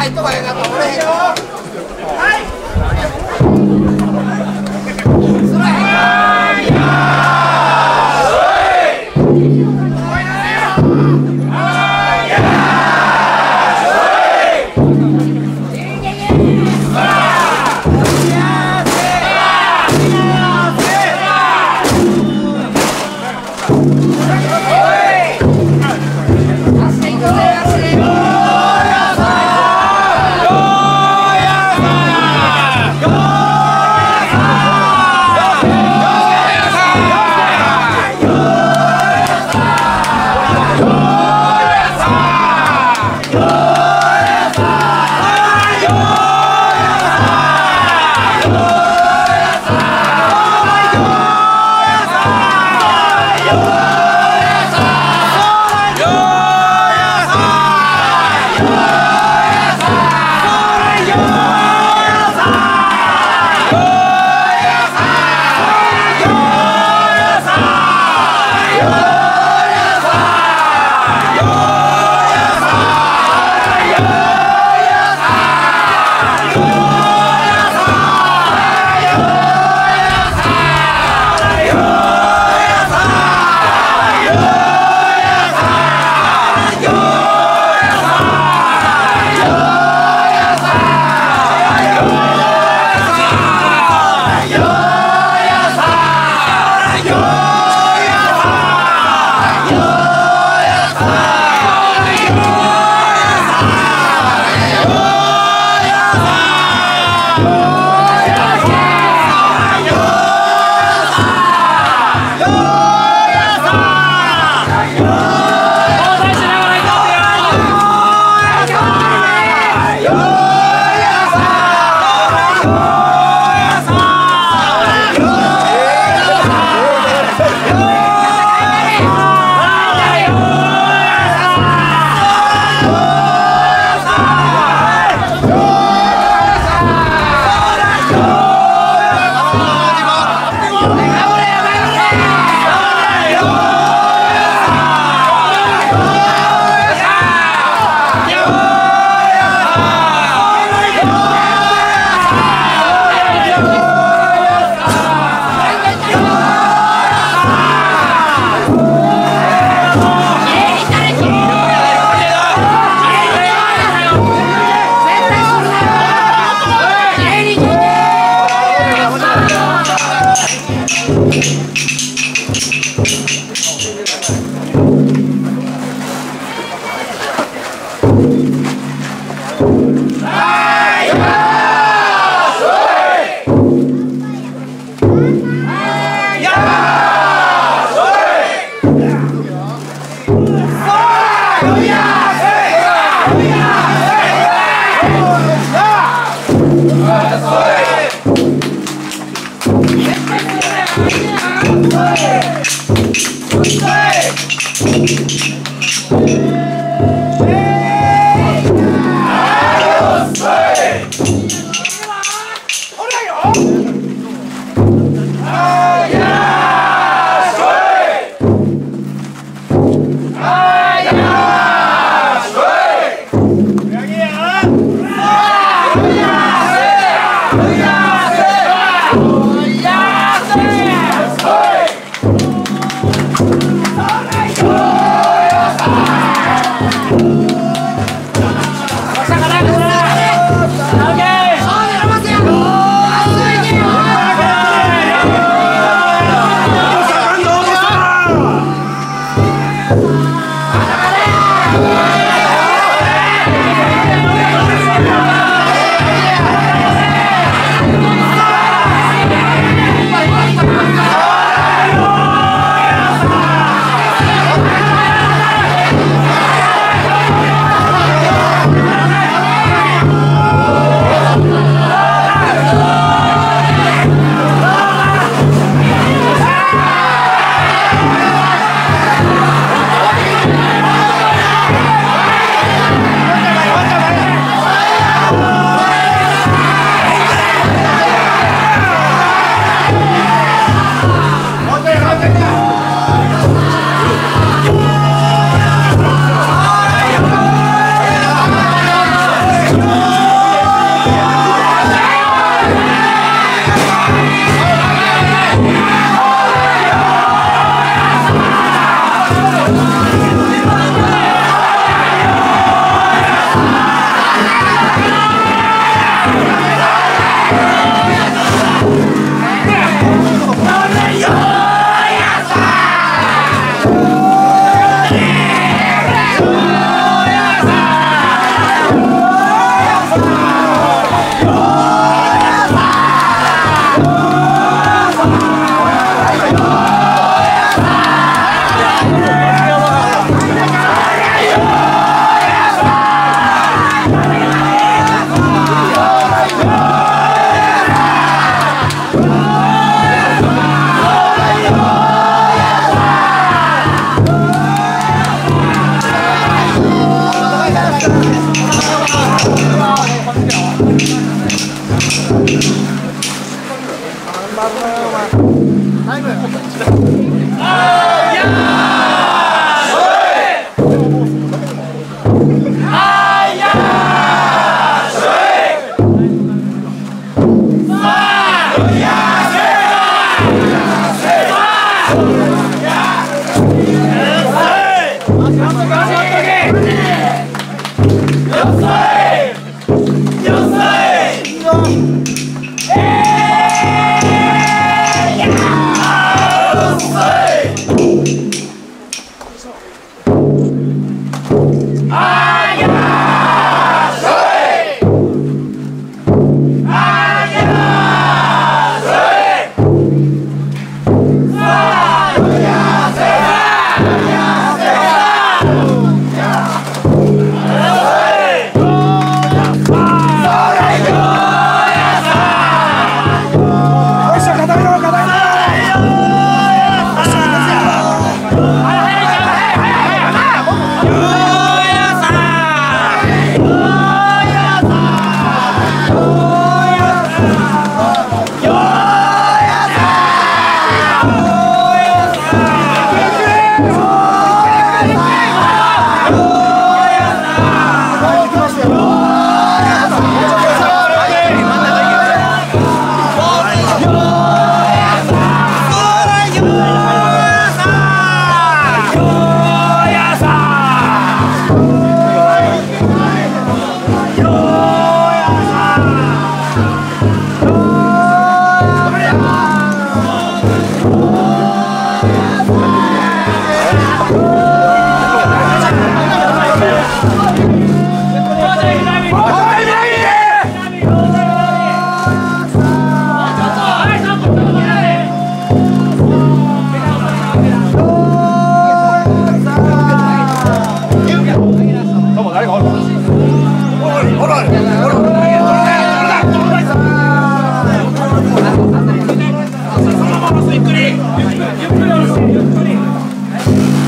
入っとかへんかった俺へん đây Hey! 옆으로 옆으로